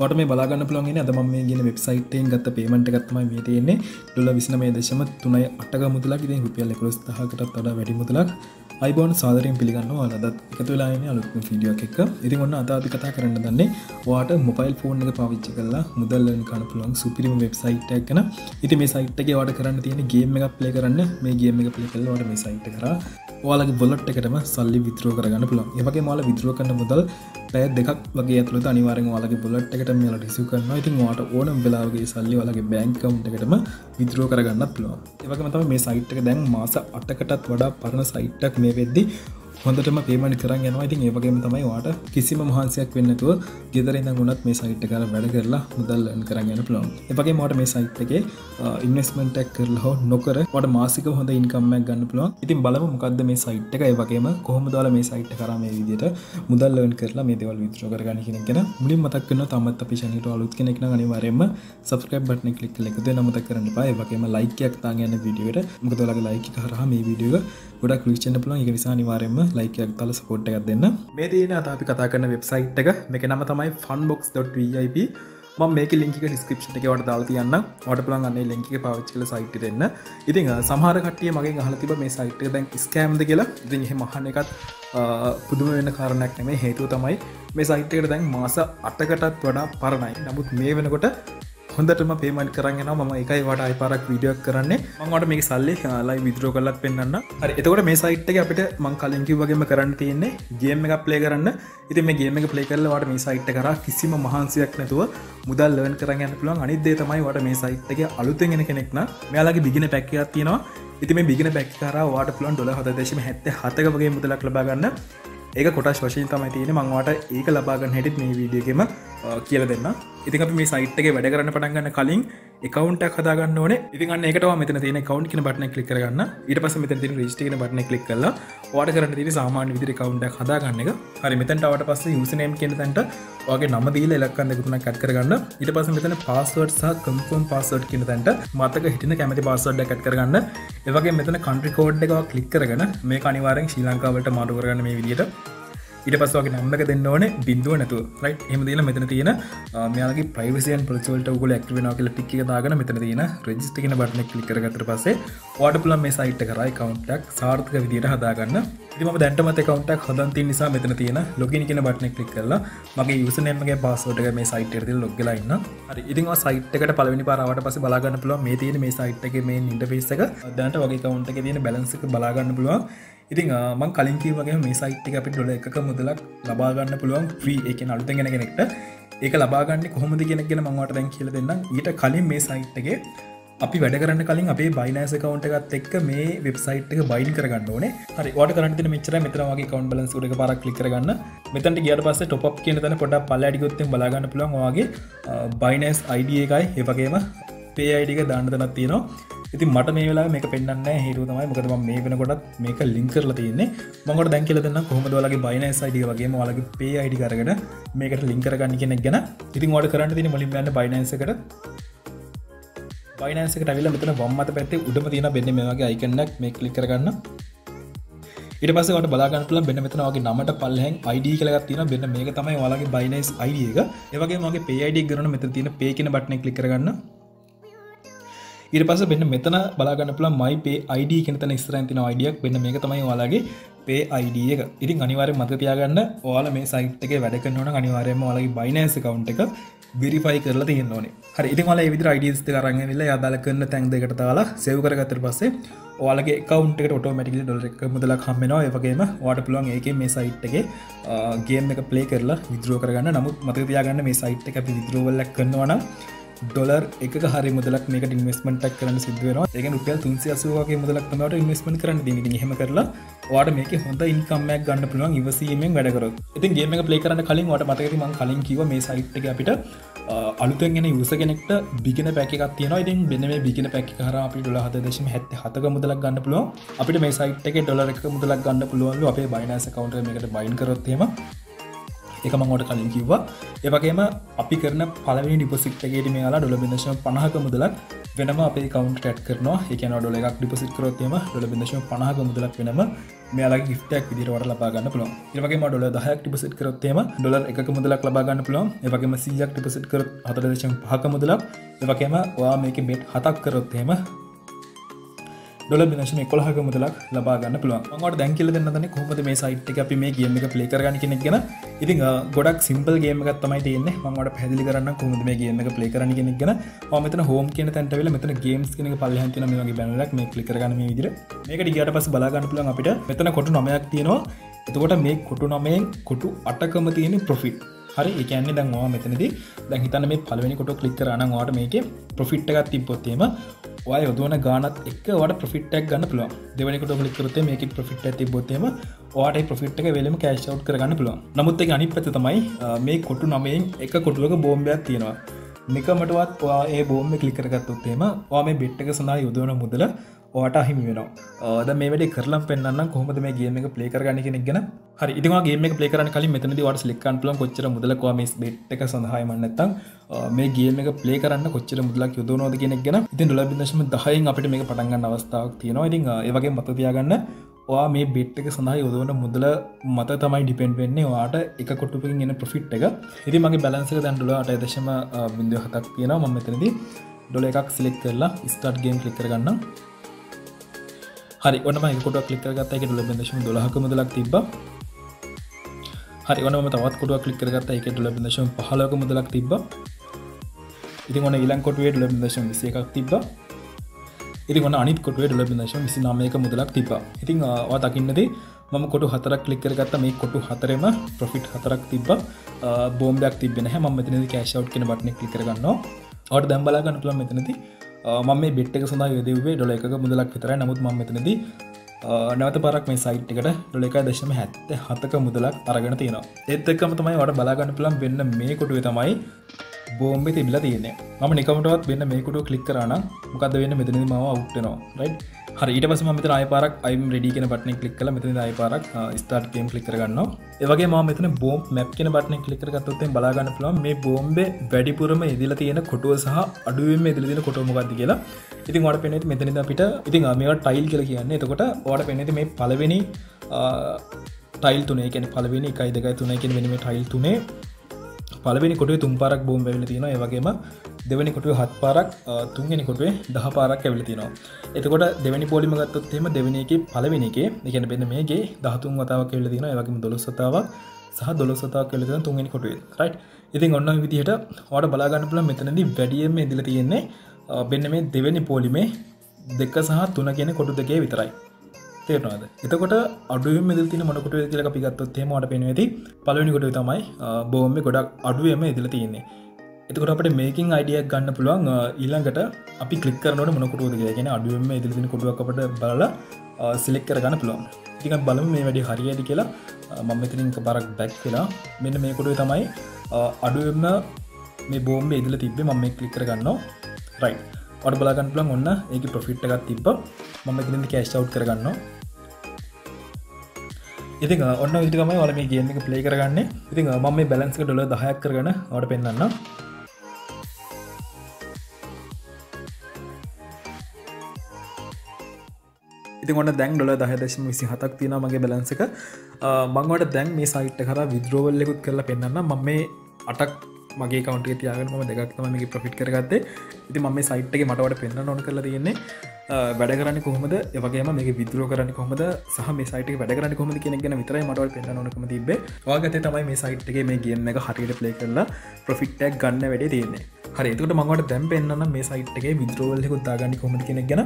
වට මේ බලාගන්න පුළන්ගෙන අදම මේ ගෙන වෙබ්සයිට්යෙන් ගත්ත පේමට ගත්තම මේ තියෙන්නේ. ඩොල විසින මේ දශම තුනයි අටක මුදලක්. ඉතින් රුපියල් එකොස් දහකටත් වඩා වැඩි මුදලක්. අයිබෝන් සාදරයෙන් පිළිගන්න අලදත් එකතු වෙලාන අලුත්ම ෆිඩියක් එක් ඉතින් ඔන්න අතාපි කතා කරන්න දන්නේ වාට මොබයිල් ෆෝන් එක පාවිච්චි කරලා මුදල්ලන කන පුළුවන් සුපිරිම වෙබ්සයිට් එකන ඉති මේ සයිට්ගේ වාට කරන්න තියෙන ගේම එකක් ප්ලේ කරන්න. මේ ගේම එක ප්ලේ කරලවට මේ සයිට් කර. ඔයාලගේ බොලට් එකටම සල්ලි විතරෝ කරගන්න පුළුවන්. ඒවගේ මාල විතරෝ කරන්න මුදල් පැය දෙකක් වගේ ඇතුළත අනිවාරෙන් වලගේ බොලට් එකට මෙල රිසු කරන්න ඉතින් වාට ඕනම් වෙලාගේ සල්ලි වලගේ බැංකවන්් එකටම විතරෝ කරගන්න පුළුවන්. ඒවගේ මතම මේ සයිට් එක දැන් මාස අටකටත් වඩා පරණ සයිට්ටක් මේ වෙද්දි හොඳටම පේමට කරන්න යනවා. ඉතින් ඒවගේම තමයි වාට කිසිම මහන්සයක් වෙන්නතුව ගෙදරන්න ගුණත් මේ සයිට් කර වැඩ කරලා මුදල්ලන් කරන්න ප්ලොන් එපගේ මට මේ සයිට් එක ඉන්වස්මෙන්ටක් කරලා හෝ නොකර ට මාසික හොඳ ඉන්කම්මක් ගන්න පුළුවන්. ඉතින් බලම මොකක්ද මේ සයිට් එක. ඒවගේම කොහොම දාල මේ සයිට් කරම විදිට මුදල්ලවන් කරලා මේ දෙවල් විතර කරගන්න කෙනෙන මුලින් මතක්කන තමත් පිෂනට අලුත් කෙනෙක්න අනිවාරෙන්ම සස්ක්‍රබ් බටන කලික් එකද නමත කරන්න පා වගේම ලයිකයක් තාගන්න විඩියට මුකදලගේ ලයික කරහ මේ විඩියෝ ගොඩක් ක්‍රිෂ්චන පුලන් එක නිසා නිවාරෙන්ම ලයිකයක් තල සපෝට් එකක් දෙන්න. මේ තියෙන අතාපි කතා කරන වෙබ්සයිට් එක මේක නම තමයි ෆන්බොක්ස්.වip ම මේක ලින්ක ඩිස්ක්‍රපෂන් එක වට දාලා තියන්න වට පුළන් අන්නේ ලින්ක පාවිච් කල සයිට් දෙන්න. ඉතින් සමහර කටිය මගේ හල තිබ මේ සයිට් දැන් ස්කෑම්ද කියලා. ඉතින් එහෙ මහන එකත් පුදුම වෙන කාරණයක් නෙමේ හේතුව තමයි මේ සයිට්කට දැන් මාස අටකටත් වඩා පරණයි. නමුත් මේ වෙනකොට හොඳටම පේමට කරන්න ම එකයි වට අයිපාරක් විඩියක් කරන්නේ. මංවට මේ සල්ලි ලයි විදරෝ කලත් පෙන්න්න හරි එතකොට මේ සයිට් එක අපිට මං කලින්කි වගේම කරන්න තියන්නේ ගේම එක ප්ලේ කරන්න. ඉති මේ ගේම එක ප්ලේ කරලවට මේ සයිට් කර කිසිම මහන්සයක් නැතුව මුදල් ලවන් කරන්න පුළුවන්. අනිදේ තමයි වට මේ සයිට් එක අලුතෙන්ගෙන කෙනෙක්න මෙයාලගේ බිගෙන පැක්කයක් තියෙනවා. ඉති මේ බිගෙන පැක්කර වාට පුලන් ඩොල හත දේශම හැත්ත හතක වගේ මුදලක් ලබාගන්න ඒක කොටස් වශයෙන් තමයි තියෙන මංවාට ඒක ලබාගන්න හැටිත් මේ වීඩියගේම කියල දෙන්න ඉතින් අපි මේ සයිට්ගේ වැඩ කරන්න පටන්ගන්න කලින් එකකවන්ට හදාගන්න ඕන. ඉතින් එකට මෙතන තියෙන කවන්් කියන බටන කලික් කරගන්න. ඉට පස මෙත තින රිස්ටින බටන කලික් කල වාට කරන්න තින සාමාන්‍ය විදිරි කවන්ට හදාගන්න එක. හරි මෙතැන්ටවට පස්ස යුසනයම් කියන තැන්ට වගේ නම දීල එලක්කන්න දෙකුණ කට් කරගන්න. ඉට පස මෙතන පස්සවර්ඩ් සහ කම්පම් පස්සවඩ් කියන තැන්ට මතක හිටින කැමති පස්සවඩ් කට් කරගන්න. ඒවගේ මෙතන කන්ට්‍රිකෝඩ් එක කලික් කරගන්න මේ අනිවාරෙන් ශ්‍රී ලංකාවට මාඩු කරගන්න මේ විදිට ඉට පස්වාගේ නම්බක දෙන්න ඕන බින්දුව නැතු රයි් එම දල මෙතන තියෙන මෙයාගේ ප්‍රයිවසියන් ප්‍රචල්ට ගල ක්වෙන කියල ටික් දාගන මෙතන තියෙන රජිස්ටිකන බටන කලිකරගතර පසේ වාට පුලන් මේ සයිට් කරයි කවන්ටක් සාර්ථක විදියට හදාගන්න. ඉතිම දැන්ටමත කවන්ටක් හදන්ති නිසා මෙතන තියෙන ලොගිනි කියෙන බටන කලික් කරලා මගේ යුසනමගේ පාසෝටක මේ සයිට් ලොග්ගලන්න හරි ඉතින් සයිට්කට පලවනි පාරවට පස බලාගන්න පුළුව මේ තියෙන මේ සයිට් එක මේ ඉන්ටපේසක දැන්ට වගේ කවන්ට එක තියෙන බැලන්සක බලාගන්න පුළුවන්. ඉතින් මං කලින්කී වගේ මේ සයිට් අපි ඩොල එකක මුදලක් ලබාගන්න පුළුවන් ්‍රී එක අලුත ගෙන කෙනෙක්ට. ඒක ලබාගන්න කොහොමද කෙනෙක්ගෙන මංවට දැන් කියල දෙන්න ඊට කලින් මේ සයිට්ගේ අපි වැඩ කරන්න කලින් අපේ බයිනස කවන්ට එකත් එක් මේ වෙබ්සයිට් එක බයින් කරගන්න ඕන. හරි වට කරට මෙචර මෙතරගේ කවන් බලන් සුරක පර කලිකරගන්න මෙතන්ට ගියට පස්ස ටොප් කියන තන පොඩ පල්ලඩිගොත්තෙන් බලාගන්න පුළුවන්. වගේ බයිනස් අයිඩිය එකයි. ඒවගේම පේ අයිඩික දාන්නතනත් තියෙනවා. ඉති මට මේ වෙලා මේක පෙන්න්න හේතු තමයි මොකද මේ වෙනකොටත් මේක ලිංකරල තියන්නේ. මඟට දැන් කියල දෙන්න කොහොම දලගේ බයින සයිඩිය වගේ මලගේ පේ අයිඩි කරගෙන මේකට ලිංකරගන්න කෙනෙක් ගැන. ඉතින් වට කරන්න තින මලින් යන්න බයිනසකට බයිනසකට විල මෙතන වම්මත පැත්තේ උඩම තියෙන බෙන්න මේගේ අයිකන්නක් මේ කලි කරගන්න. ඉට පසට බලාගන්නල බෙන මෙතනගේ නමට පල්ලහැන් අයිඩ කලගත් තින බෙන්න මේක තමයි වලගේ බයිනස් අයිඩිය එක. ඒවගේ මගේ පේ අයිඩි කරන මෙත තින පේකන බට්න කලි කරගන්න ඉට පස බෙන්න මෙතන බලාගන්න පුළ මයි පේ අයිඩ කෙනතන ස්තරන්තින අයිඩියක් වෙන්න මේක තමයි වාලාගේ පේ අයිඩිය එක. ඉතින් අනිවාරය මතතියාගන්න ඕල මේ සයිට් එක වැඩකන්නවන අනිවාරයම වලගේ බයිනෑස කවුන්් එක බිරිෆයි කරලා තියන්න ඕනේ. හරි ඉතින් වල විදි අයිඩස් කරගන්නල අදාල කරන්න තැන් දෙකට තාලා සෙව් කරගතර පස්සේ ඕලගේ කවන්ට ටෝමටිකල ඩොල එක මුදලක් හම්මෙනවා ඒවගේම වාට පුළුවන් ඒක මේ සයිට්ගේ ගේම් uh, එක පලේ කරලා විදරෝ කරගන්න. නමුත් මතතියාගන්න මේ සයිට් එක අපි විදරෝවල්ලක් කරන්නවනම් ඩොලර් එක හරි මුදලක් මේක ඉන්වස්මටක් කරන සිදුවන එක රුපියල් තුන්සි අසුවගේ මුදලක් තමට ඉන්වස්මට කරන දී හෙම කරලා වාට මේක හොඳ ඉන්කම්මයක් ගන්න පුළුවන් ඉවසීමෙන් වැඩකර ඉතින් ගේම ප්ලේ කරන කලින් වට මතකති මං කලින් කිව මේ සයිට් එක අපිට අලුතෙන්ගෙන යුස කෙනෙක්ට බිගෙන පැකක් තියෙන ඉතින් බෙන මේ බිගෙන පැක් කර අපි ඩොල හත දශම හැත්ත හතක මුදලක් ගන්න පුළුවන්. අපිට මේ සයිට් එක ඩොලර එක මුදලක් ගන්න පුළුවන්. අපේ බයිනස කවන්ට එකට බයින් කරොත්තේම එක මංගොට කලින් කිව්වා. ඒවගේම අපි කරන පලවනි ඩිපසිට්ගේට මේලා ඩොල බිදශම පණහක මුදලක් වෙනම අපේ කවන්ට ටැට් කරනවා. එක ඩොල එකක් ඩිපසිට කරොත්තම ඩොල බිදශම පණහක මුදලක් වෙනම මේලා ගිටක් විදිරවට ලබාගන්න පුළන් ඒවගේ ඩොල දහයක් ටිපසිට කරොත්තේම ඩොල එක මුදලක් ලබාගන්න පුළන් ඒවගේම සීයක් ටිපසිට කර හතරදශම් පහක මුදලක්. ඒවගේම වා මේක බෙට් හතක් කරොත්තේම ඩොල බිනශන කොළහක මුදලක් ලබාගන්න පුළුවන්. ට දැන්කිල දෙන්නන කොහොමද මේ සයිට් අපි මේ ගේම එක පලේ කරගන්න කෙනෙක් ගෙන ඉතින් ගොඩක් සිම්පල් ගේමගත් තමයි තියන්නේ මට පැදිලි කරන්න කොහොමද මේ ගේම එක පලේ කරන කෙනෙක් ගෙන මතන හෝම කියන තැන්ටවෙල මෙතන ගේම්ස් කෙනෙ පල්ලහන්තින මේ බැනලක් මේ කලි කරගන්න විදිර මේක ඩිගට පස බලාගන්න පුලන් අපිට මෙතන කොටු නොමයක් තියෙනවා එතකොට මේ කොටු නොමයෙන් කොටු අටකම තියෙන ප්‍රොෆිට් හරි එකන්නේ දන්වා මෙතනද දැහිතන මේ පලවෙනි කොට කලික් කරන්න වාට මේක ප්‍රොෆිට් එකත් තිබොත්තේම ඔය යොදවන ගානත් එක් වට ප්‍රෆිට්ක් ගන්න පුළුව දෙවනිකට ලික් කරත මේක ප්‍රෆිට් ඇති බොත්තේම වාට ප්‍රෆිට් එක වෙලම කෑශව් කරගන්න පුළුව නමුත් එක අනි පැත තමයි මේ කොටු නමයෙන් එක කොටුවක බෝම්බයක් තියෙනවා. නිකමටවත් ඒ බෝම්ම කලිකරගත්තොත්තේම වා මේ බෙට්ටක සඳහා යොදවන මුදල ඕට හිමි වෙනවා. ද මේ වැඩ කරලම් පෙන්න්න කොහොමද මේ ගේම එක පලේ කරගන්න කෙනෙක් ගෙන? හරි ඉතිවා ගේම පලේ කරන කලින් මෙතනද වට ලික්කන් පලන් කොච්චර මුදලකවා මේ බෙට් එක සඳහයමන්නත්තම් මේ ගේම එක පලේ කරන්න කොච්චර මුදලක් යොදනෝද කෙනෙක් ගෙන. ඉතින් ඩොල බිදශම දහයින් අපිට මේ පටන්ගන්න අවස්ථාවක් තියෙනවා. ඉතින් ඒවගේ මතතියාගන්න වා මේ බෙට් එක සඳහා යොදවන මුදල මත තමයි ඩිපෙන්ඩ් වෙන්නේ. වාට එක කොට්ටුපින් එන ප්‍රෆිට් එක. ඉති මගේ බැලන්සක දැන්ඩුල අට දශම බිඳ හතක් තියෙන ම මෙතනදී. ඩොල එකක් සිලෙක් කරලා ස්ටාට් ගේම් කලික් කරගන්න හරි ඔන්න මකොට කලික් ගත්ත එක ඩොල බදශම දොලහක මුදලක් තිබ හරි ඔනම තවත් කොට කලික් කරගත්ත. එක ඩොල බදශම පහලක මුදලක් තිබ ඉති ඔන්න ඉලංකොටුවේ ඩොල බදශම විස එකක් තිබ ඉති ගොන්න අනිත් කොටුවේ ඩොල බදශම විසි නාමයක මුදලක් තිබ ඉතින් වා දකින්නද මම කොට හතරක් කලික්කර ගත්ත මේ කොටු හතරම ප්‍රොෆිට් හතරක් තිබ බෝම්බයක් තිබෙන හ ම මෙතනද කෑශව් කෙන බට්නෙ කලිකරගන්න ඔට දැම්බලාගන්න පුළ මෙතනති මම මේ බෙට්ක සඳහා යදවේ ඩොල එක මුදලක් විතර නමුත් ම මෙතනද නැවත පරක් මේ සයිට් එකට ඩොල එක දශම හැත්ත හතක මුදලක් අරගෙන තියෙනවා. ඒත් එක්කම තමයි වට බලාගන්න පුළන් වෙන්න මේ කොටුවේ තමයි බෝම්බෙ තිබිලා තියන්නේ. ම නිකමටවත් වෙන්න මේකුට කලික් කරන මොකද වෙන්න? මෙතනද ම උට්ටනවා රයි් හරි ඊට පස මත අයපාරක් අයිම් රඩි කියෙන බටන කලික් කල මෙතන අයපාරක් ස්ටාර්ට් ගේම් කලික් කරගන්න ඒවගේ ම මෙතන බෝම් මැප් කියෙන බටන කලික් කරගත්තොත්තේ බලාගන්න පුලන් මේ බෝම්බේ වැඩිපුරම ඉදිල තියෙන කොටුව සහ අඩුවම ඉදිලිදින කොටමගද කියලා. ඉතින් වට පෙනෙත් මෙතනද අපිට ඉතින් මේට ටයිල් කියල කියන්න. එතකොට වට පෙනෙති මේ පලවෙනි ටයිල් තුනේ කෙන පලවෙනි එකයි දෙකයි තුනයිකෙන වෙනීම ටයිල් තුනේ පලවෙනි කොට තුම් පාරක් බෝම් වැල තියෙන ඒවගේම දෙවැනි කොටුව හත් පාරක් තුන්ගෙන කොටුවේ දහ පාරක් ඇවල තිනවා එතකොට දෙවැනි පොලිම ගත්තොත්තෙම දෙවැනි එක පලවෙනි එක එකන බෙන්න මේගේ දහතුන් වතාව කෙල්ල තින වගේම දොළොස්සතාවක් සහ දොළොස්සතා කෙලෙන තුන්ගෙන කොටුවේ. රයි් ඉතින් ඔන්න විදිහට වට බලාගන්න පුල මෙතනදී වැඩියම ඉදිල තියෙන්නේ බෙන්න මේ දෙවැනි පෝලිමේ දෙක සහ තුන කියන කොටු දෙකේ විතරයි. තේරනවාද? එතකොට අඩුව මෙදල් තින මොනකොට කියල පිගත්තොත් හෙමට පෙනවෙති පලවනිකොට තමයි බෝම්ම ගොඩක් අඩුවම ඉදිල තියෙන්නේ. එතකොට අපට මේකින් අයිඩියක් ගන්න පුළුවන් ඊළඟට අපි කලික්කරනට මොනකොටුවද ගෙන අඩුවම ඉදිලිදින කොටුවක්කට බල සිලෙක් කරගන්න පුළුවන්. තික බලම මේ වැඩි හරියට කියලා. මම මෙතරින්ක බරක් බැක් වෙලා මෙන්න මේකොටුව තමයි අඩුවම මේ බෝම්බ ඉදිල තිබේ මම මේ කලික් කරගන්න රයි අඩ බලාගන්න පුලන් ඔන්න ඒක ප්‍රෆිට් එකත් තිබ මම ඉතින්ද කෑස්්ව් කරගන්න ඉති ඔන්න විදිකමයි වල මේ ගේම එක ප්ලේ කරගන්න. ඉතින් මම මේ බැලන්ස්ක ඩොල දහයක් කරගන වට පෙන්න්න ඉතිගොන්න දැන් ඩොල දහදශම විසි හතක් තියෙන මගේ බැලන්සක මංවට දැන් මේ සයිට් කර විද්‍රෝවල්ලෙකුත් කරලා පෙන්න්න ම මේ අටක් මගේ කවන්ටේ තියාගෙන ම දෙගක්තම මේ ප්‍රෆිට් කරගත්තේ. ඉති ම මේ සයිට්ගේ මටවට පෙන්න්න නොන කල තියෙන්නේ වැඩ කරන්න කොහොමද? ඒවගේ මේ විදුර කරන්න කොමද සහ මේ සයිට වැඩ කරන්න කොම කෙනෙක් ගෙන විතරයි මටවල් පෙන්න්න නොකම තිබේ වාගත තමයි මේ සයිට්ගේ මේ ගේම එක හටියට ප්ලේ කරලා ප්‍රෆිට්ටක් ගන්න වැඩේ තියන්නේ. හරිතුට මඟට දැම් පෙන්න්න මේ සයිට්ගේ විද්‍රෝල්ලෙකුත් දාගන්න කොමති කෙනෙක් ගැන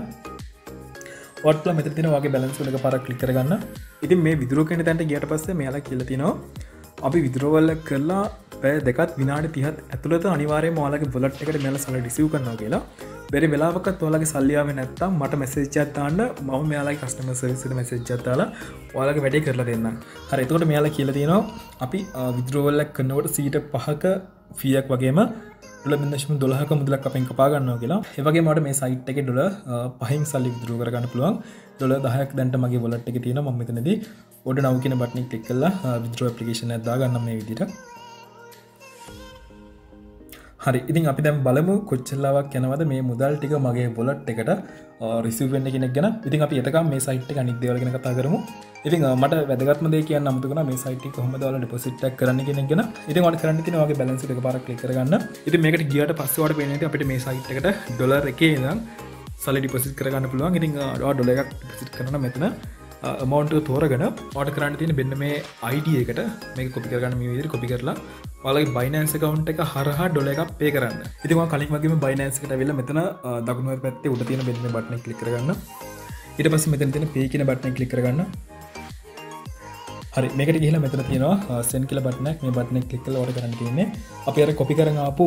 ඔටල මෙතින වගේ බැලන්සුලක පර කලිකරගන්න ඉතින් මේ විදුර කෙන තැන්ට ගට පස්සේ මෙයාල කියලතිනවා අපි විදුරවල්ල කරලා පෑ දෙකත් විනාට තිහත් ඇතුළත අනිවාරය මාලගේ බොලට් එකට මෙල සල ඩිසිව් කරනවා කියලා. බෙරි වෙලාවකත් ඔලගේ සල්ලියාව නැත්තම් මට මැසේච්චත්තාන්න මම මෙයාලයි කස්ටම සවිසිට මැසේච්චත්තාල ඔයාලගේ වැඩේ කරලා දෙන්න හරිතකොට මෙයාල කියලතිනවා අපි විද්‍රෝවල්ලක් කන්නවට සීට පහක ෆියක් වගේම ඩලබිදශම දොලහක මුදලක් අපෙන් කපාගන්නවා කියලා. ඒවගේ මට මේ සයිට් එක ඩොල පහින් සල්ලි විදුරු කරගන්න පුළුවන්. දොල දහයක් දැන්ට මගේ වොලට් එක තියෙන මමතනද ඔඩ නව කියෙන බට්නෙක් ටෙක් කල්ලා විද්‍රෝ පපිකේෂන ඇදා ගන්න මේ විදිට හරි. ඉතින් අපි දැම් බලමු කොච්චල්ලාවක් යනවද මේ මුදල් ටික මගේ බොලට් එකට රිසිවෙන්න කෙනෙක් ගැන. ඉතින් අපි එතකම් මේ සයිට් අනිදවලගෙන කතා කරමු. ඉතින් මට වැදගත්ම දේ කියන්න අමතුකන මේ සයිට කොහම දල ඩිපොසිටක් කරන්න කෙනෙගෙන ඉතින් වට කරන්න තින වගේ බැලන්සි එක පාරක් කරගන්න. ඉති මේකට ගියට පස්සවට පේනති අපිට මේ සයිට් එකට ඩොලර් එකේ දම් සල ඩිපොසිට කරගන්න පුළුවන්. ඉතින් ඩොල එකක් ඩිපොසිට කරන මෙතන. මවන්ට තෝරගෙන ඕට කරන්න තියෙන බෙන්න මේ අයිඩිය එකට මේ කොපි කරගන්න මේ විදිරි කොපි කරලා වලගේ බයිනන්ස කවන්් එක හරහා ඩොල එකක් පේ කරන්න. ඉතිම කලින් වගේ බයිනන්ස්කට වෙල මෙතන දකුණුව පැත්තේ උට තියෙන බෙන්න බට්න කලි කරගන්න. ඉට පස් මෙතන තියෙන පේකින බට්න කලි කරගන්න. හරි මේකට ගහල මෙතර තියෙනවා සෙන් කියල බටනක් මේ බටන කලික්කල වට කරන්න තියන්නේ අප අර කොපි කරන ආපු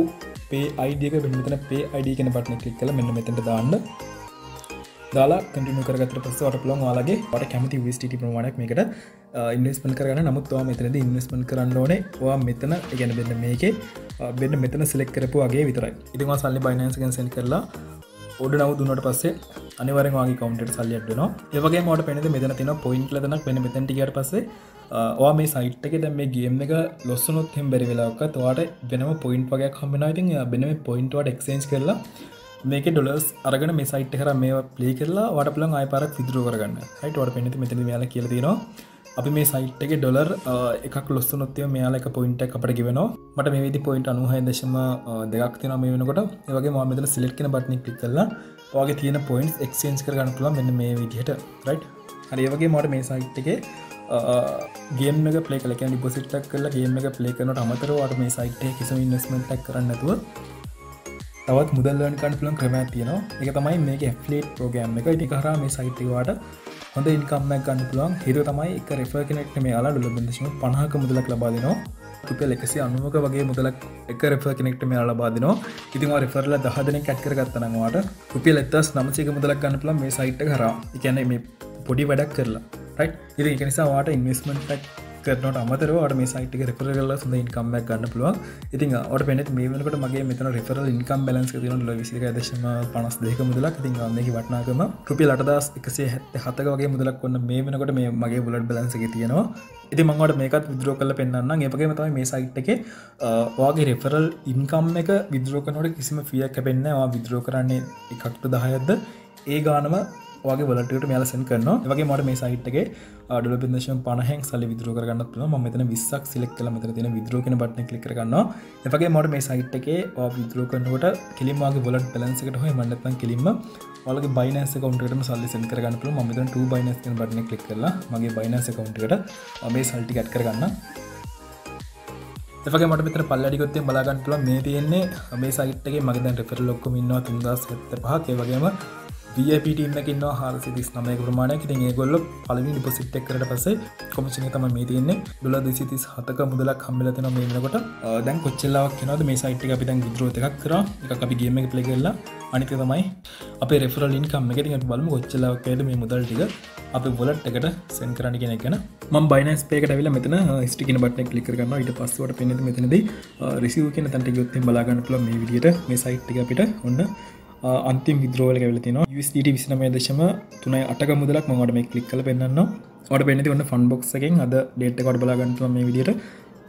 පේ අයිඩියක මෙතන පේ අයිඩ කන බටන කලික් කල මෙන්න මෙතට දාන්න. දාලා කටිනු කරගතර පස වට පුලන් වාලගේ වට කැමති විස්ට ප්‍රමාණක් මේකට ඉන්වස්මන් කරන්න නමුත්වා මෙතනද ඉන්වස්මන් කරන්න ඕනේ. වා මෙතන ඉගැන බෙන්න මේකේ බෙන්න මෙතන සිලෙක් කරපු වගේ විතරයි. ඉතිවා සල්ලි බයිනන්සගෙන් සෙන් කරලා ඔඩ නව දුන්නට පස්සේ අනිවරවාගේ කවන්ට සල්ලියටන ඒවගේ මට පෙනද මෙතන තින පොයින්ට ලදනක් වෙන මෙතැටිකට පස්සේ වා මේ සයිට් එක දැ මේ ගේම් එක ලොස්සනොත් හෙම් බැරි වෙලාක් තවාට වෙනම පොයින්ට වගේ කම්බෙන ඉතින් බෙනම පොයින්ටවට එක්සේන්ස් කරලා මේක ඩොලස් අරගෙන මේ සයිට් කර මේ පලේ කරලා වට පලන් අය පරක් විදුර කරගන්න. හයිට වට පෙනති මෙතන යාල කියලතිනවා අපි මේ සයිට් එක ඩොලර් එකක් ලොස්සු නොත්තිය මෙයාල එක පොයින්ට අපට ගෙවෙනවා. මට මේ විදි පොයින්ට අනුහයි දශම දෙයක් තින මේ වෙනකොට. ඒවගේ ම මෙතන සිලෙක්කන බට්නි ක්ලික් කරලා වගේ තියෙන පොයින්ස් එක්සේන්ස් කරගන්න පුළ මෙන්න මේ විදිහට. රයි් හරිඒවගේ මට මේ සයිට් එක ගේම පලේ කල ඩිපොසිටක් කල ගේම එක පලේ කරනට අමතරවට මේ සයිට් කිසි ඉන්වස්මටක් කරන්නතුව තවත් මුදල්ලන් කන්පලන් ක්‍රමයක් තියෙනවා. එක තමයි මේක ෆ්ලේට් ප්‍රෝගෑම් එක. ඉති කරා මේ සයිටවාට හොඳ ඉන්කම්මක් ගන්න පුළුවන්. හිර තමයි එක රෙෆ කෙනෙක්ට මේ අලා ඩුල බිදශම පහක මුදලක් ලබාදිනවා රුපියල් එකසි අනුවක වගේ මුදලක් එක රෙෆ කෙනෙක්ට මේ ලබාදිනවා ඉතින් රිෆරල දහදන කැට්කර ගත්තනවාට රුපියල් එත්තස් නමසේක මුදලක් ගන්න පුළන් මේ සයිට් කරා එකැන මේ පොඩි වැඩක් කරලා. රයි් ඉති එක නිසා වාට ඉන්වස්මෙන්ට් කරනට අමතරවට මේ සයිට් රෙපර කල සඳ ඉන්කම්බක් ගන්න පුළුව ඉතින් ඔට පෙනෙත් මේ වනකට මගේ මෙතන රෙෆරල් ඉන්කම් බලන්ස් තින ල විසික දශම පනස් දෙක මුදලක්. ඉතින් අන්නකි වටනාකම රුපිය ලටදස් එකසේ හැත්ත හතක වගේ මුදලක් වන්න මේ වෙනකොට මේ මගේ බුලඩ් බලන්සක තියෙනවා. ඉති මංවට මේකත් විද්‍රෝ කල පෙන්න්න ඒපගේ මතයි මේ සයිට් එක වගේ රෙෆරල් ඉන්කම් එක විද්‍රෝකනොට කිසිම ෆිය කැපෙන්න්නවා විද්‍රෝ කරන්නේ එකක්ට දහයක්ද ඒ ගානම වගේ වලට මෙලසන් කරන වගේ මට මේ සයිට්ගේ අඩුල පිදශම පනහැන් සලි විදුර කරගන්න තුළ ම මෙතන විස්සක් සිලෙක් කල මෙතර තියෙන විදුරකන බට්න කලි කරගන්න එගේ මට මේ සයිට් එකේ විදුරකනට කෙලිමගේ බොලට පලන්සකට හොය මන්නත්තන් කෙලින්ම වලගේ බයිනස කවන්ටම සල්ලි සෙන් කරගන්න පුළ මතන 2 බයිනස් බටන කලික් කරලා මගේ බයිනස කවන්ටකට මේ සල්ටි ගැට් කරගන්න එගේ මට මෙතර පල්ලඩිකොත්තේ බලාගන්ටල මේ තියෙන්නේ මේ සයිට්ගේ මගේ රෙෆර ලොක්කම ඉන්නවා තුන්දස් ඇත්ත පහක්. වගේම පිටඉන්නකින්න හාරසි දිස් නමය ප්‍රමාණයක්. ඉතින් ඒගොල්ල පලවි ඩිපොසිට්ක් කරට පසේ කොමිෂණ තම මේ තියන්නේ. දුල දෙසිතිස් හතක මුදලක් හම්බලතන මේනකොට දැන් කොච්චල්ලාවක් කෙනද මේ සයිට් අපි දැන් විද්‍රෝත එකක් කර එක අපි ගේම එක පලෙගල්ලා අනික තමයි අප රෙෆරල් ඉන්කම් එකටිට බලම කොච්චලාවක්කයට මේ මුදල් ටික. අප බොලට් එකට සැන් කරන්න කෙන ගැන. ම බයිනස් පේකට වෙල මෙතන ස්ටිකන බටන කලික කරන්න ඉට පස්සවට පෙනෙ මෙතනද? රිසිව කියන තැට ගොත්තෙන් බලාගන්න පුළ මේ විදිට මේ සයිට් අපිට ඔන්න අන්තිම විද්‍රෝල ඇවලතින USDT විසිනමය දශම තුනයි අටක මුදලක් මට මේ කලික් කල පෙන්න්න ඔට පෙනති ඔන්න ෆන් බොක්සගෙන් අද ඩේට කොට බලාගන්තුව මේ විදිට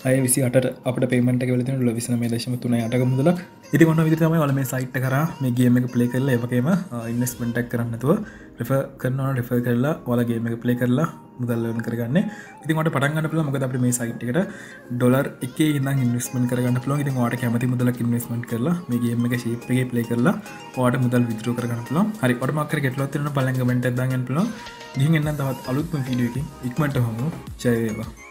අය විසි අට අප පේමට වෙලති ල විසන මේ දශම තුනයි අටක මුදලක්. ඉති ඔන්න විදිතම වල මේ සයිට් කර මේ ගේම එක පලේ කරලා. ඒවකේම ඉන්වස්මෙන්ටක් කරන්නතුව රිෆ කරනවා රිෆ කරලා වලගේම එක පලේ කරලා මුදල්ලන කරගන්න. ඉතින්ට පටන්ගන්න පුල මොකද අප මේ සයිට්කට ඩොලර් එක ඉන්න ඉන්වස්මන් කරගන්න පුල ඉතින් වාට කැමති මුදලක් ඉන්වස්මන් කරලා මේ ගේම එක ශේපගේ පලේ කරලා වාට මුදල් විදර කරන්න පුල හරි ඔටමක්කර ගෙටලොත්තින පලඟමට දගන්න පුල ගින් එන්න තවත් අලුත්ම ෆිඩියකින් ඉක්මට හොමු. ජයවේවා